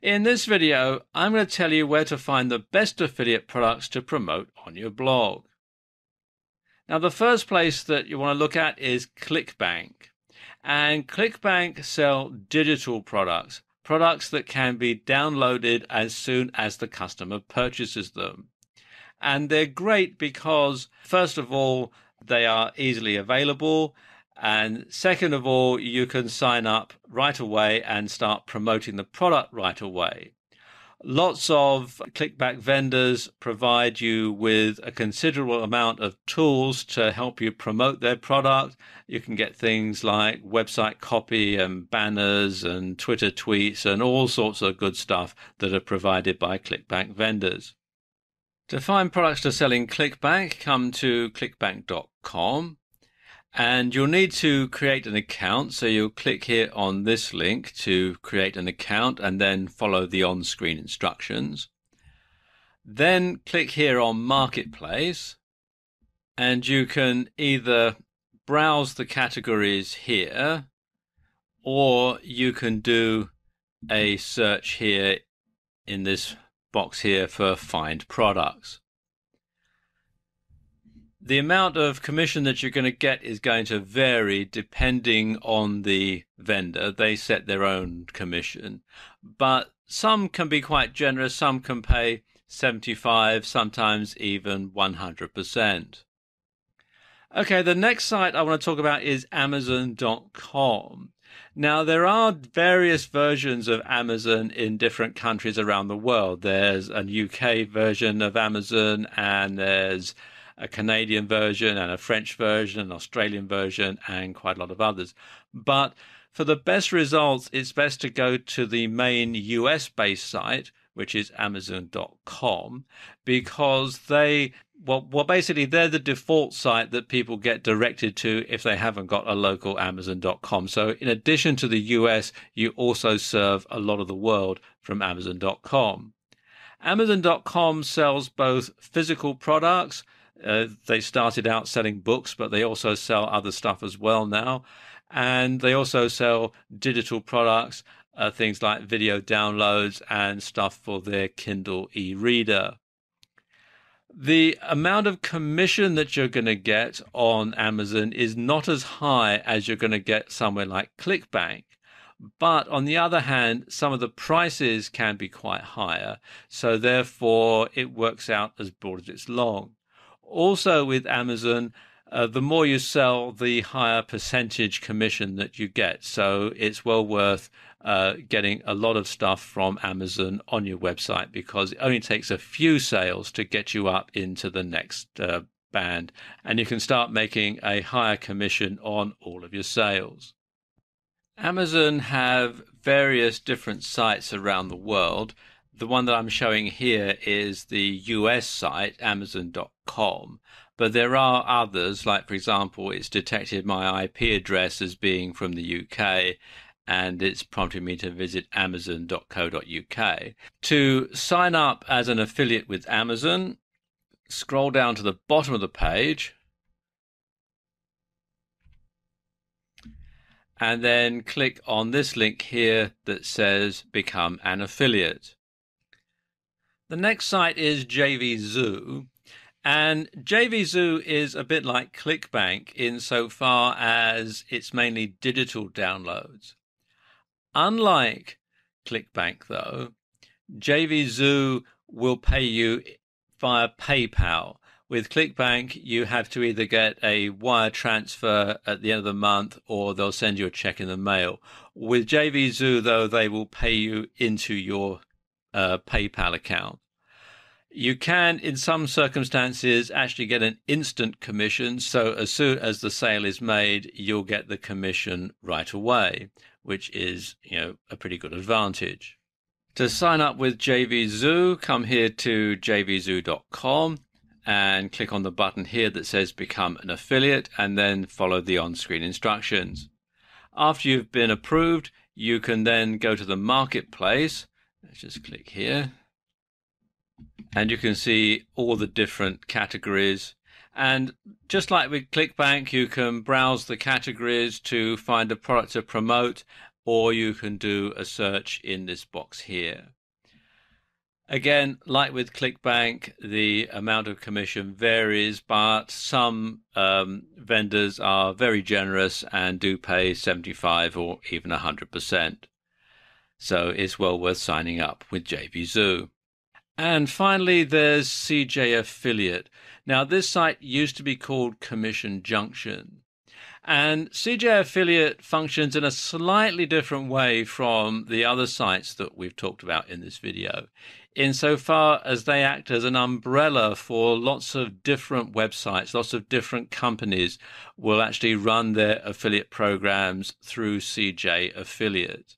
In this video, I'm going to tell you where to find the best affiliate products to promote on your blog. Now, the first place that you want to look at is ClickBank. And ClickBank sell digital products, products that can be downloaded as soon as the customer purchases them. And they're great because, first of all, they are easily available and second of all, you can sign up right away and start promoting the product right away. Lots of clickbank vendors provide you with a considerable amount of tools to help you promote their product. You can get things like website copy and banners and Twitter tweets and all sorts of good stuff that are provided by clickbank vendors. To find products to sell in ClickBank, come to clickbank.com and you'll need to create an account. So you'll click here on this link to create an account and then follow the on screen instructions. Then click here on Marketplace and you can either browse the categories here or you can do a search here in this box here for find products the amount of commission that you're going to get is going to vary depending on the vendor. They set their own commission, but some can be quite generous. Some can pay 75, sometimes even 100%. Okay, the next site I want to talk about is Amazon.com. Now, there are various versions of Amazon in different countries around the world. There's a UK version of Amazon, and there's a Canadian version and a French version, an Australian version, and quite a lot of others. But for the best results, it's best to go to the main US based site, which is Amazon.com, because they well, well, basically, they're the default site that people get directed to if they haven't got a local Amazon.com. So, in addition to the US, you also serve a lot of the world from Amazon.com. Amazon.com sells both physical products uh, they started out selling books, but they also sell other stuff as well now. And they also sell digital products, uh, things like video downloads and stuff for their Kindle e reader. The amount of commission that you're going to get on Amazon is not as high as you're going to get somewhere like ClickBank. But on the other hand, some of the prices can be quite higher. So therefore, it works out as broad as it's long. Also, with Amazon, uh, the more you sell, the higher percentage commission that you get. So it's well worth uh, getting a lot of stuff from Amazon on your website because it only takes a few sales to get you up into the next uh, band, and you can start making a higher commission on all of your sales. Amazon have various different sites around the world the one that I'm showing here is the US site, Amazon.com. But there are others, like, for example, it's detected my IP address as being from the UK and it's prompted me to visit amazon.co.uk. To sign up as an affiliate with Amazon, scroll down to the bottom of the page and then click on this link here that says Become an Affiliate. The next site is JVZoo. And JVZoo is a bit like ClickBank insofar as it's mainly digital downloads. Unlike ClickBank, though, JVZoo will pay you via PayPal. With ClickBank, you have to either get a wire transfer at the end of the month or they'll send you a check in the mail. With JVZoo, though, they will pay you into your uh, PayPal account. You can, in some circumstances, actually get an instant commission. So, as soon as the sale is made, you'll get the commission right away, which is, you know, a pretty good advantage. To sign up with JVZoo, come here to jvzoo.com and click on the button here that says Become an Affiliate and then follow the on screen instructions. After you've been approved, you can then go to the marketplace. Let's just click here. And you can see all the different categories. And just like with ClickBank, you can browse the categories to find a product to promote, or you can do a search in this box here. Again, like with ClickBank, the amount of commission varies, but some um, vendors are very generous and do pay 75 or even 100%. So it's well worth signing up with JVZoo. And finally, there's CJ Affiliate. Now, this site used to be called Commission Junction. And CJ Affiliate functions in a slightly different way from the other sites that we've talked about in this video insofar as they act as an umbrella for lots of different websites, lots of different companies will actually run their affiliate programs through CJ Affiliate.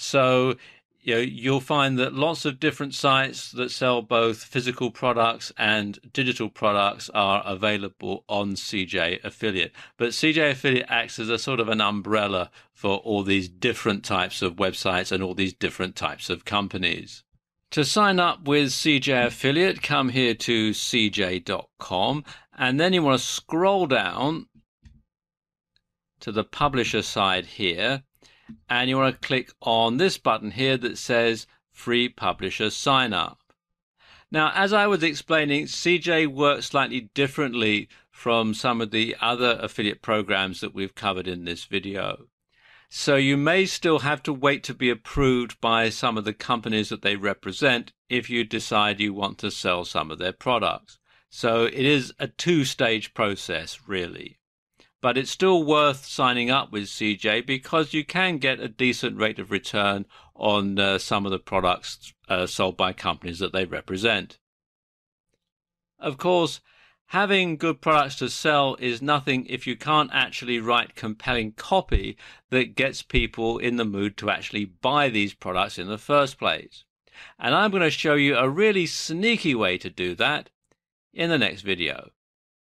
So you know, you'll find that lots of different sites that sell both physical products and digital products are available on CJ Affiliate. But CJ Affiliate acts as a sort of an umbrella for all these different types of websites and all these different types of companies. To sign up with CJ Affiliate, come here to cj.com and then you want to scroll down to the publisher side here and you want to click on this button here that says free publisher sign up. Now, as I was explaining, CJ works slightly differently from some of the other affiliate programs that we've covered in this video. So you may still have to wait to be approved by some of the companies that they represent if you decide you want to sell some of their products. So it is a two stage process, really. But it's still worth signing up with CJ because you can get a decent rate of return on uh, some of the products uh, sold by companies that they represent. Of course, having good products to sell is nothing if you can't actually write compelling copy that gets people in the mood to actually buy these products in the first place. And I'm going to show you a really sneaky way to do that in the next video.